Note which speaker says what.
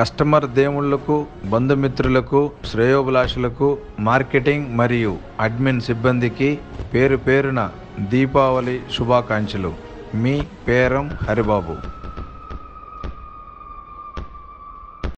Speaker 1: Customer దేవుళ్ళకు బంధుమిత్రులకు శ్రేయోభిలాషులకు marketing మరియు admin సిబ్బందికి పేరు పేరున దీపావళి శుభాకాంక్షలు. మీ పేరం హరిబాబు.